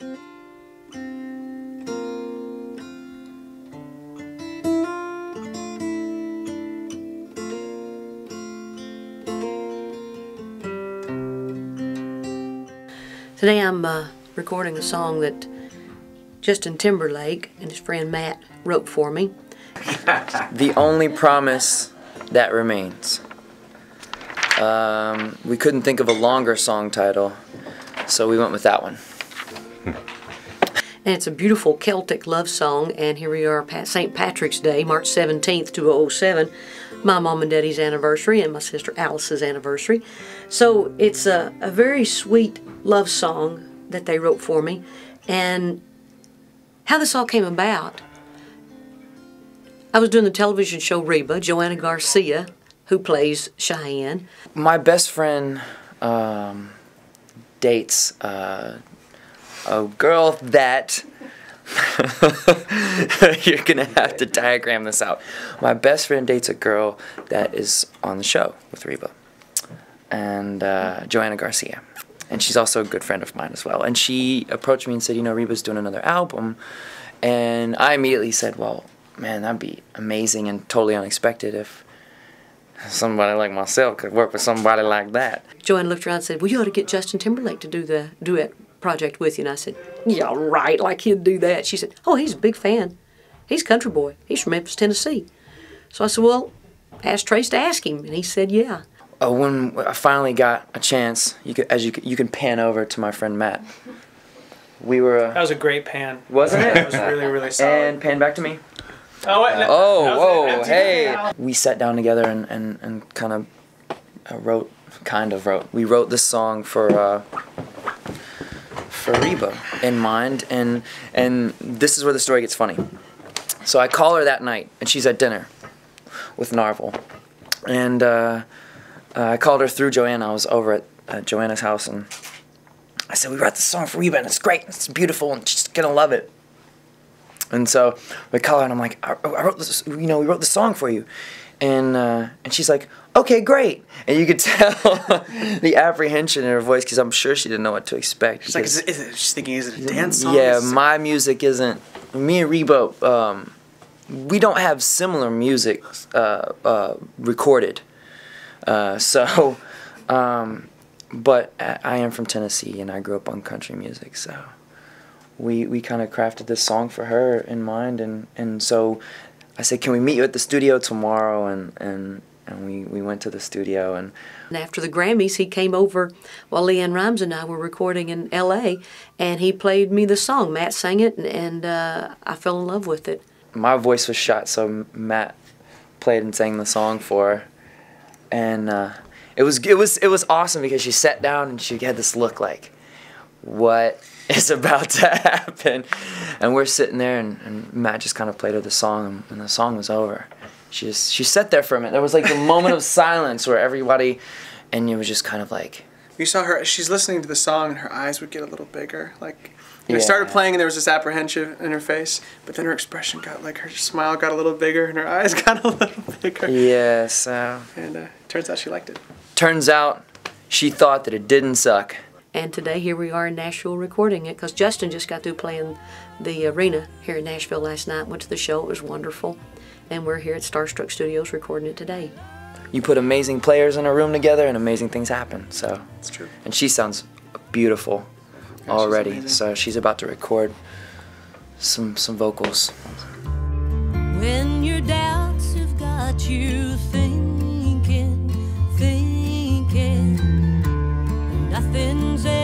Today I'm uh, recording a song that Justin Timberlake and his friend Matt wrote for me. the only promise that remains. Um, we couldn't think of a longer song title, so we went with that one. And it's a beautiful Celtic love song, and here we are, St. Patrick's Day, March 17th, 2007, my mom and daddy's anniversary, and my sister Alice's anniversary. So it's a, a very sweet love song that they wrote for me, and how this all came about. I was doing the television show Reba, Joanna Garcia, who plays Cheyenne. My best friend um, dates uh, a girl that you're gonna have to diagram this out. My best friend dates a girl that is on the show with Reba, and uh, Joanna Garcia, and she's also a good friend of mine as well. And she approached me and said, you know, Reba's doing another album, and I immediately said, well, man, that'd be amazing and totally unexpected if somebody like myself could work with somebody like that. Joanne looked around and said, well, you ought to get Justin Timberlake to do the duet project with you. And I said, yeah, right, like he'd do that. She said, oh, he's a big fan. He's a country boy. He's from Memphis, Tennessee. So I said, well, ask Trace to ask him. And he said, yeah. Uh, when I finally got a chance, you could, as you you can pan over to my friend Matt. We were. Uh, that was a great pan. Wasn't it? it was really, really solid. And pan back to me. Oh, wait, no, oh, whoa, hey. We sat down together and, and, and kind of uh, wrote, kind of wrote. We wrote this song for uh, for Reba in mind, and and this is where the story gets funny. So I call her that night, and she's at dinner with Narvel, and uh, I called her through Joanna. I was over at, at Joanna's house, and I said, "We wrote this song for Reba, and it's great. It's beautiful, and she's gonna love it." And so we call her, and I'm like, I, I wrote this, you know, we wrote the song for you. And, uh, and she's like, okay, great. And you could tell the apprehension in her voice because I'm sure she didn't know what to expect. She's like, is it, is it, she's thinking, is it a dance song? Yeah, my music isn't, me and Reba, um, we don't have similar music uh, uh, recorded. Uh, so, um, but I am from Tennessee and I grew up on country music, so we, we kind of crafted this song for her in mind and, and so I said, can we meet you at the studio tomorrow? And, and, and we, we went to the studio and and after the Grammys, he came over while LeAnn Rimes and I were recording in L.A. and he played me the song. Matt sang it, and, and uh, I fell in love with it. My voice was shot, so Matt played and sang the song for her, and uh, it was it was it was awesome because she sat down and she had this look like, what is about to happen. And we're sitting there, and, and Matt just kind of played her the song, and the song was over. She just she sat there for a minute. There was like a moment of silence where everybody, and it was just kind of like. You saw her. She's listening to the song, and her eyes would get a little bigger. Like Yeah. it started playing, and there was this apprehension in her face. But then her expression got like her smile got a little bigger, and her eyes got a little bigger. Yeah. So And uh, turns out she liked it. turns out, she thought that it didn't suck. And today, here we are in Nashville recording it because Justin just got through playing the arena here in Nashville last night. Went to the show, it was wonderful. And we're here at Starstruck Studios recording it today. You put amazing players in a room together, and amazing things happen. So. It's true. And she sounds beautiful she's already. amazing. So she's about to record some some vocals. When you're down nothing's